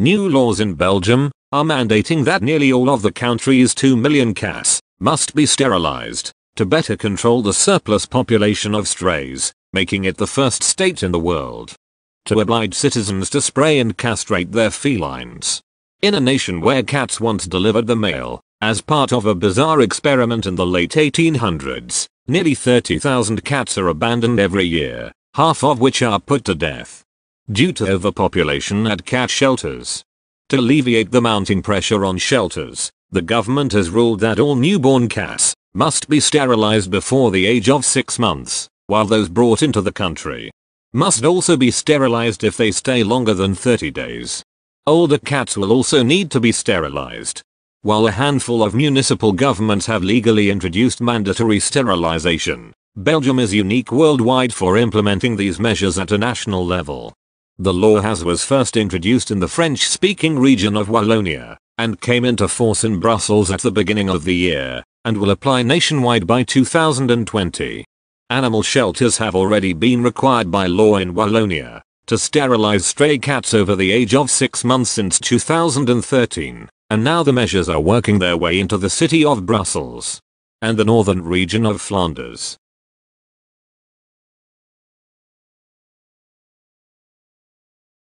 New laws in Belgium are mandating that nearly all of the country's 2 million cats must be sterilized to better control the surplus population of strays, making it the first state in the world to oblige citizens to spray and castrate their felines. In a nation where cats once delivered the mail, as part of a bizarre experiment in the late 1800s, nearly 30,000 cats are abandoned every year, half of which are put to death due to overpopulation at cat shelters. To alleviate the mounting pressure on shelters, the government has ruled that all newborn cats must be sterilized before the age of 6 months, while those brought into the country must also be sterilized if they stay longer than 30 days. Older cats will also need to be sterilized. While a handful of municipal governments have legally introduced mandatory sterilization, Belgium is unique worldwide for implementing these measures at a national level. The law has was first introduced in the French-speaking region of Wallonia, and came into force in Brussels at the beginning of the year, and will apply nationwide by 2020. Animal shelters have already been required by law in Wallonia to sterilize stray cats over the age of 6 months since 2013, and now the measures are working their way into the city of Brussels and the northern region of Flanders.